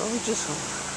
Oh.